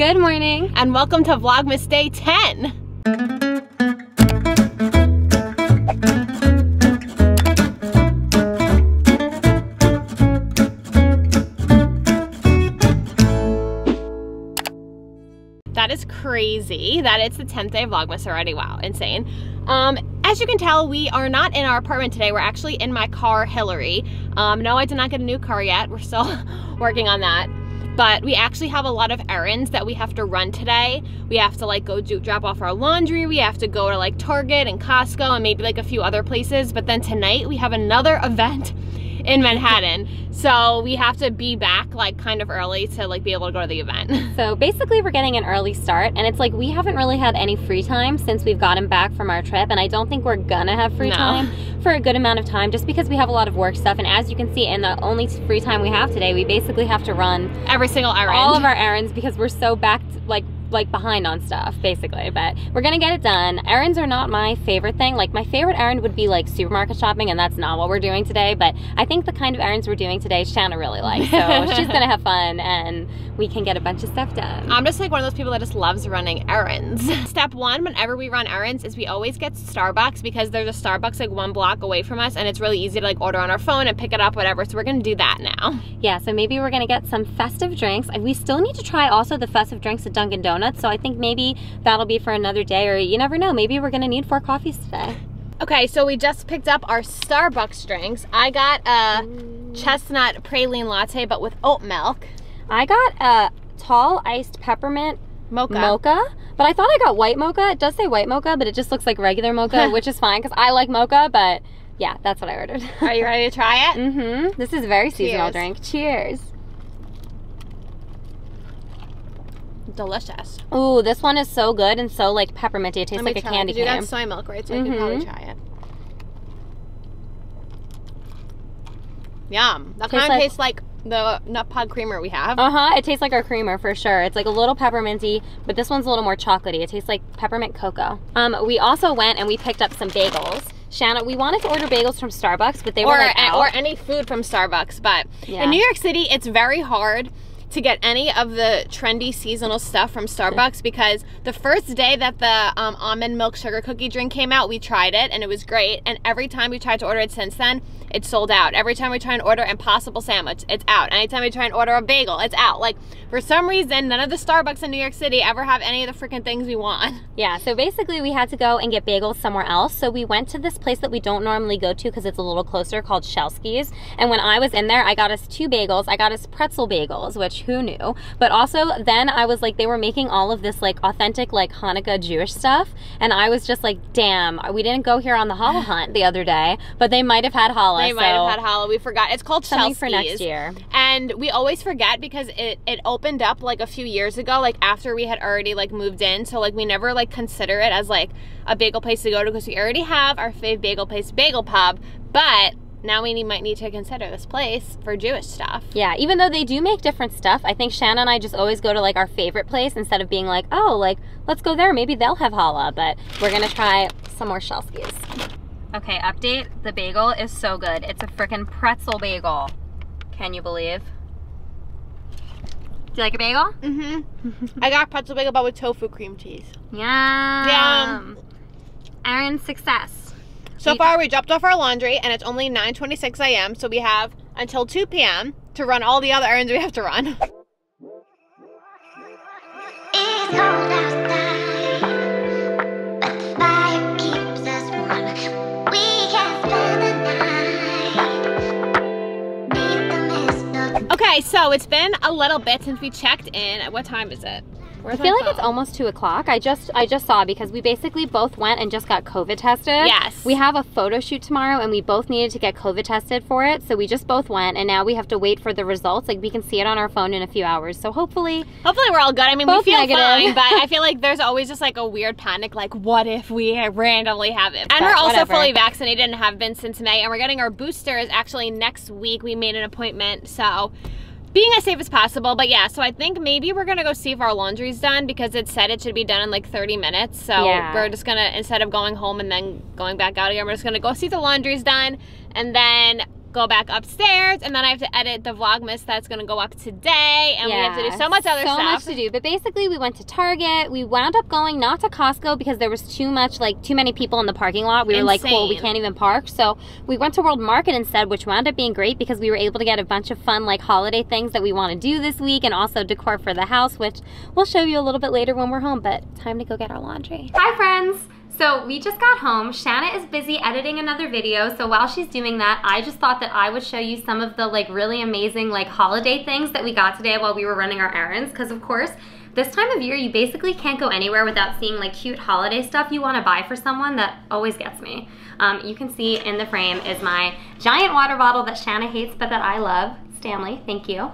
Good morning. And welcome to Vlogmas Day 10. That is crazy that it's the 10th day of Vlogmas already. Wow, insane. Um, as you can tell, we are not in our apartment today. We're actually in my car, Hillary. Um, no, I did not get a new car yet. We're still working on that. But we actually have a lot of errands that we have to run today. We have to like go do, drop off our laundry. We have to go to like Target and Costco and maybe like a few other places. But then tonight we have another event in Manhattan. So we have to be back like kind of early to like be able to go to the event. So basically we're getting an early start and it's like we haven't really had any free time since we've gotten back from our trip and I don't think we're gonna have free No. time for a good amount of time just because we have a lot of work stuff and as you can see in the only free time we have today we basically have to run Every single errand. all of our errands because we're so backed like like behind on stuff basically but we're gonna get it done errands are not my favorite thing like my favorite errand would be like supermarket shopping and that's not what we're doing today but i think the kind of errands we're doing today shanna really likes so she's gonna have fun and we can get a bunch of stuff done I'm just like one of those people that just loves running errands. Step one, whenever we run errands, is we always get Starbucks because there's a Starbucks like one block away from us and it's really easy to like order on our phone and pick it up, whatever. So we're gonna do that now. yeah so maybe we're gonna get some festive drinks And we still need to try also the festive drinks at dunkin donuts so i think maybe that'll be for another day or you never know maybe we're gonna need four coffees today Okay, so we just picked up our Starbucks drinks. I got a chestnut praline latte, but with oat milk. i got a tall iced peppermint Mocha. mocha. But I thought I got white mocha. It does say white mocha, but it just looks like regular mocha, which is fine because I like mocha. But yeah, that's what I ordered. Are you ready to try it? mm-hmm. This is a very seasonal Cheers. drink. Cheers. Delicious. Ooh, this one is so good and so like pepperminty. It tastes like a candy it, candy 'cause You cane. got soy milk, right? So I can probably try it. Yum. That Tastes kind of like- tastes like the nut pod creamer we have. Uh huh. It tastes like our creamer for sure. It's like a little pepperminty, but this one's a little more chocolatey. It tastes like peppermint cocoa. Um, we also went and we picked up some bagels. Shanna, we wanted to order bagels from Starbucks, but they were or like out. or any food from Starbucks. But Yeah. in New York City, it's very hard to get any of the trendy seasonal stuff from Starbucks because the first day that the um, almond milk sugar cookie drink came out, we tried it and it was great. And every time we tried to order it since then, it's sold out. Every time we try and order Impossible sandwich, it's out. Anytime we try and order a bagel, it's out. Like for some reason, none of the Starbucks in New York City ever have any of the freaking things we want. Yeah, so basically we had to go and get bagels somewhere else. So we went to this place that we don't normally go to because it's a little closer called Shelsky's. And when I was in there, I got us two bagels. I got us pretzel bagels, which who knew? But also then I was like, they were making all of this like authentic like Hanukkah Jewish stuff. And I was just like, damn, we didn't go here on the challah hunt the other day, but they might have had challah. They might have had challah. We forgot. It's called something for next year. And we always forget because it it opened up like a few years ago, like after we had already like moved in. So like we never like consider it as like a bagel place to go to because we already have our fave bagel place, Bagel Pub. But now we need, might need to consider this place for Jewish stuff. Yeah, even though they do make different stuff, I think Shanna and I just always go to like our favorite place instead of being like, oh, like let's go there. Maybe they'll have challah. But we're gonna try some more Shelsky's. Okay, update. The bagel is so good. It's a freaking pretzel bagel. Can you believe? Do you like a bagel? Mm-hmm. I got pretzel bagel but with tofu cream cheese. Yum. Yum. Aaron, success. So We- far, we dropped off our laundry, and it's only 9:26 a.m. So we have until 2 p.m. to run all the other errands we have to run. It's cold outside, but the fire keeps us warm. We can spend the night beneath the mistletoe. Okay, so it's been a little bit since we checked in. What time is it? I feel like it's almost two o'clock. I just I just saw because we basically both went and just got COVID tested. Yes. We have a photo shoot tomorrow and we both needed to get COVID tested for it. So we just both went and now we have to wait for the results. Like we can see it on our phone in a few hours. So hopefully Hopefully we're all good. I mean, we feel negative. fine, but I feel like there's always just like a weird panic, like what if we randomly have it? And But we're also whatever. fully vaccinated and have been since May, and we're getting our boosters actually next week. We made an appointment, so being as safe as possible. But yeah, so I think maybe we're gonna go see if our laundry's done because it said it should be done in like 30 minutes. So Yeah. we're just gonna instead of going home and then going back out again, we're just gonna go see if the laundry's done, and then go back upstairs, and then I have to edit the Vlogmas that's gonna go up today, and we have to do so much other so stuff. much to do. But basically, we went to Target. We wound up going not to Costco because there was too much, like too many people in the parking lot. We were like, cool, we can't even park. So we went to World Market instead, which wound up being great because we were able to get a bunch of fun, like holiday things that we want to do this week, and also decor for the house, which we'll show you a little bit later when we're home. But time to go get our laundry. Hi, friends. So we just got home. Shanna is busy editing another video. So while she's doing that, I just thought that I would show you some of the like really amazing like holiday things that we got today while we were running our errands. Cause of course, this time of year, you basically can't go anywhere without seeing like cute holiday stuff you wanna buy for someone that always gets me. Um, you can see in the frame is my giant water bottle that Shanna hates but that I love. Stanley, thank you.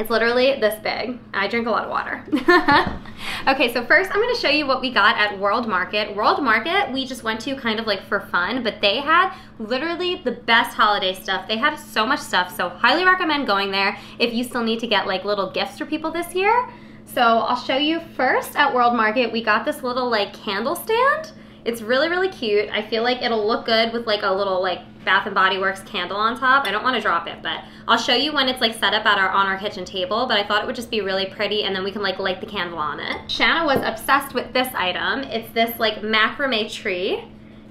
It's literally this big. I drink a lot of water. okay, so first I'm gonna show you what we got at World Market. World Market, we just went to kind of like for fun, but they had literally the best holiday stuff. They had so much stuff, so highly recommend going there if you still need to get like little gifts for people this year. So I'll show you first at World Market, we got this little like candle stand. It's really, really cute. I feel like it'll look good with like a little like Bath and Body Works candle on top. I don't want to drop it, but I'll show you when it's like set up at our on our kitchen table, but I thought it would just be really pretty and then we can like light the candle on it. Shanna was obsessed with this item. It's this like macrame tree.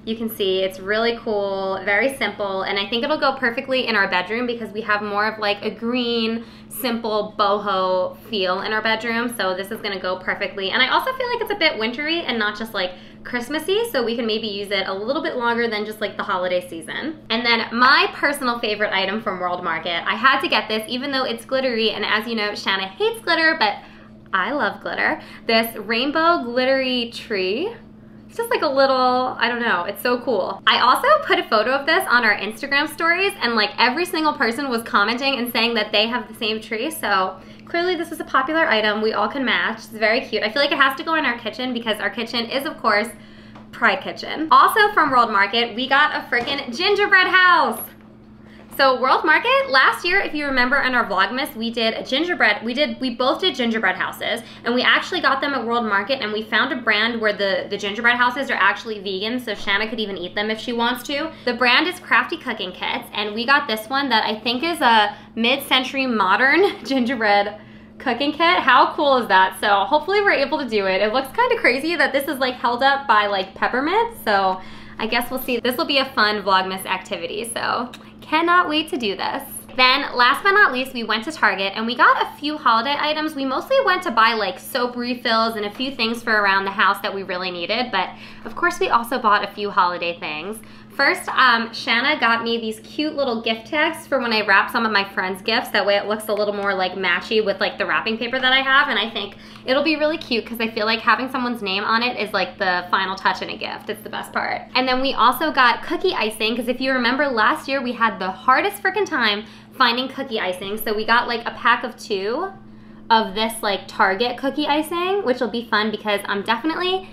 You can see it's really cool, very simple, and I think it'll go perfectly in our bedroom because we have more of like a green, simple boho feel in our bedroom. So this is gonna go perfectly. And I also feel like it's a bit wintry and not just like Christmassy, so we can maybe use it a little bit longer than just like the holiday season. And then my personal favorite item from World Market, I had to get this even though it's glittery, and as you know, Shanna hates glitter, but I love glitter. This rainbow glittery tree. It's just like a little, I don't know, it's so cool. I also put a photo of this on our Instagram stories and like every single person was commenting and saying that they have the same tree, so clearly this was a popular item. We all can match. It's very cute. I feel like it has to go in our kitchen because our kitchen is of course Pride Kitchen. Also from World Market, we got a freaking gingerbread house. So World Market, last year, if you remember in our Vlogmas, we did a gingerbread, we did, we both did gingerbread houses, and we actually got them at World Market, and we found a brand where the, the gingerbread houses are actually vegan, so Shanna could even eat them if she wants to. The brand is Crafty Cooking Kits, and we got this one that I think is a mid-century modern gingerbread cooking kit. How cool is that? So hopefully we're able to do it. It looks kind of crazy that this is like held up by like peppermint, so I guess we'll see. This will be a fun Vlogmas activity, so cannot wait to do this. Then last but not least, we went to Target and we got a few holiday items. We mostly went to buy like soap refills and a few things for around the house that we really needed, but of course we also bought a few holiday things. First, um, Shanna got me these cute little gift tags for when I wrap some of my friends' gifts. That way it looks a little more like matchy with like the wrapping paper that I have. And I think it'll be really cute because I feel like having someone's name on it is like the final touch in a gift. It's the best part. And then we also got cookie icing because if you remember last year we had the hardest freaking time finding cookie icing. So we got like a pack of two of this like Target cookie icing, which will be fun because I'm definitely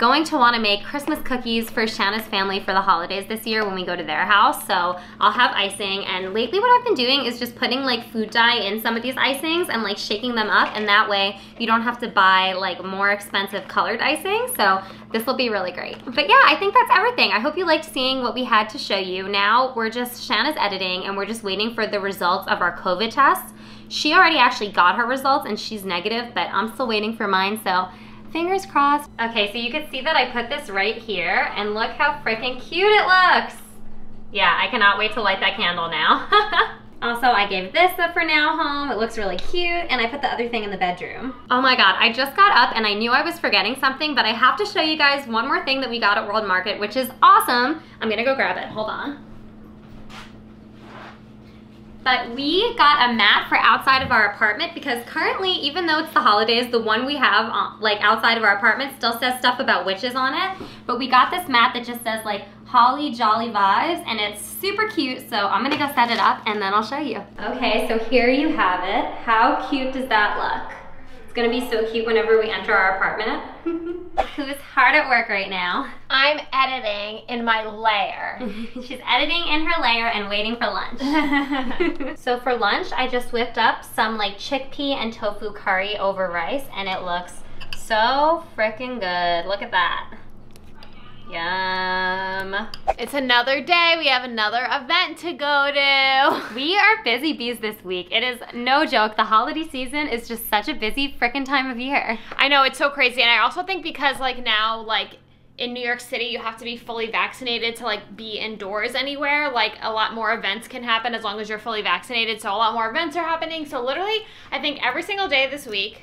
going to want to make Christmas cookies for Shanna's family for the holidays this year when we go to their house. So I'll have icing and lately what I've been doing is just putting like food dye in some of these icings and like shaking them up and that way you don't have to buy like more expensive colored icing. So this will be really great. But yeah, I think that's everything. I hope you liked seeing what we had to show you. Now we're just, Shanna's editing and we're just waiting for the results of our COVID tests. She already actually got her results and she's negative, but I'm still waiting for mine. So Fingers crossed. Okay, so you can see that I put this right here and look how freaking cute it looks. Yeah, I cannot wait to light that candle now. also, I gave this the For Now home. It looks really cute and I put the other thing in the bedroom. Oh my God, I just got up and I knew I was forgetting something, but I have to show you guys one more thing that we got at World Market, which is awesome. I'm gonna go grab it, hold on. But we got a mat for outside of our apartment because currently, even though it's the holidays, the one we have uh, like outside of our apartment still says stuff about witches on it. But we got this mat that just says like holly jolly vibes and it's super cute. So I'm gonna go set it up and then I'll show you. Okay, so here you have it. How cute does that look? It's gonna be so cute whenever we enter our apartment. Who's hard at work right now? I'm editing in my lair. She's editing in her lair and waiting for lunch. so for lunch, I just whipped up some like chickpea and tofu curry over rice and it looks so freaking good. Look at that. Yum. It's another day. We have another event to go to. We are busy bees this week. It is no joke. The holiday season is just such a busy freaking time of year. I know it's so crazy, and I also think because like now like in New York City, you have to be fully vaccinated to like be indoors anywhere. Like a lot more events can happen as long as you're fully vaccinated. So a lot more events are happening. So literally, I think every single day this week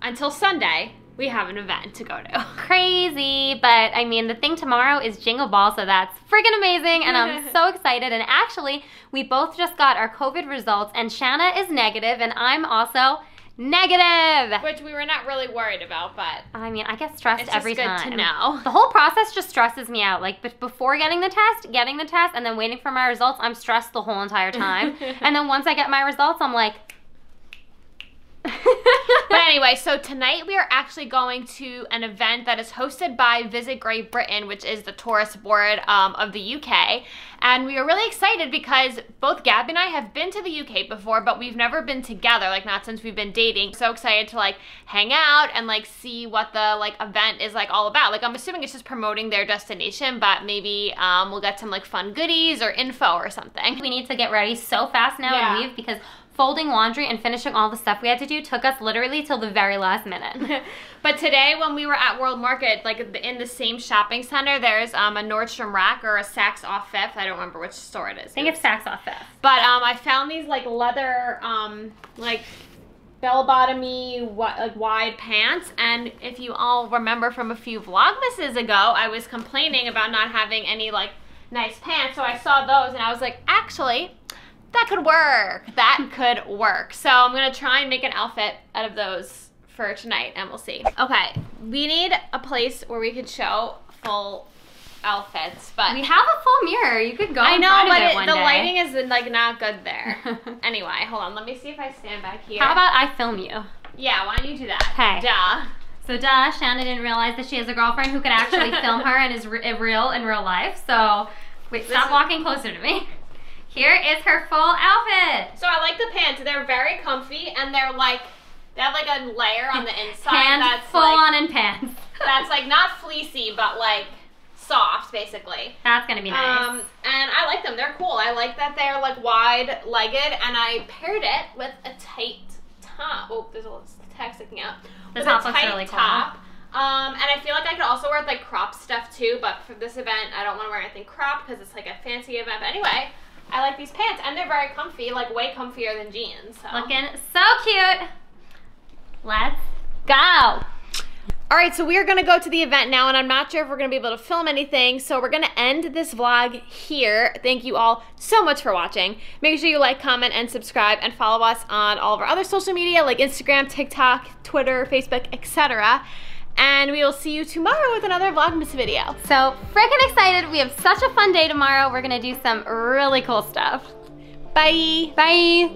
until Sunday, we have an event to go to. Crazy, but I mean, the thing tomorrow is Jingle Ball, so that's freaking amazing, and I'm so excited. And actually, we both just got our COVID results, and Shanna is negative, and I'm also negative. Which we were not really worried about, but I mean, I get stressed every good time. to know. The whole process just stresses me out. Like be- before getting the test, getting the test, and then waiting for my results, I'm stressed the whole entire time. and then once I get my results, I'm like. But anyway, so tonight we are actually going to an event that is hosted by Visit Great Britain, which is the tourist board um, of the UK. And we are really excited because both Gabi and I have been to the UK before, but we've never been together, like not since we've been dating. So excited to like hang out and like see what the like event is like all about. Like I'm assuming it's just promoting their destination, but maybe um, we'll get some like fun goodies or info or something. we need to get ready so fast now Yeah. and leave because folding laundry and finishing all the stuff we had to do took us literally till the very last minute. But today, when we were at World Market, like in the same shopping center, there's um, a Nordstrom Rack or a Saks Off Fifth. I don't remember which store it is. I think it's Saks Off Fifth. But um, I found these like leather, um, like bell bottomy, like wide pants. And if you all remember from a few vlogmases ago, I was complaining about not having any like nice pants. So I saw those and I was like, actually, that could work. That could work. So I'm gonna try and make an outfit out of those for tonight, and we'll see. Okay, we need a place where we could show full outfits, but We have a full mirror. You could go. I know, but it the day. lighting is like not good there. anyway, hold on. Let me see if I stand back here. How about I film you? Yeah, why don't you do that? 'Kay. Duh. So, duh, Shanna didn't realize that she has a girlfriend who could actually film her and is re- real in real life. So, wait, stop walking closer to me. Here is her full outfit. So I like the pants. They're very comfy, and they're like they have like a layer on the inside Pants that's full like, on in pants. that's like not fleecy, but like soft, basically. That's gonna be nice. Um, and I like them. They're cool. I like that they're like wide legged, and I paired it with a tight top. Oh, there's a little text sticking out. The with top a looks tight really cool. top. Um, and I feel like I could also wear like crop stuff too, but for this event, I don't want to wear anything cropped because it's like a fancy event. But anyway, I like these pants, and they're very comfy, like way comfier than jeans. So. Looking so cute. Let's go. All right, so we are going to go to the event now, and I'm not sure if we're going to be able to film anything. So we're going to end this vlog here. Thank you all so much for watching. Make sure you like, comment, and subscribe, and follow us on all of our other social media like Instagram, TikTok, Twitter, Facebook, etc. And we will see you tomorrow with another Vlogmas video. So, freaking excited. We have such a fun day tomorrow. We're gonna do some really cool stuff. Bye. Bye.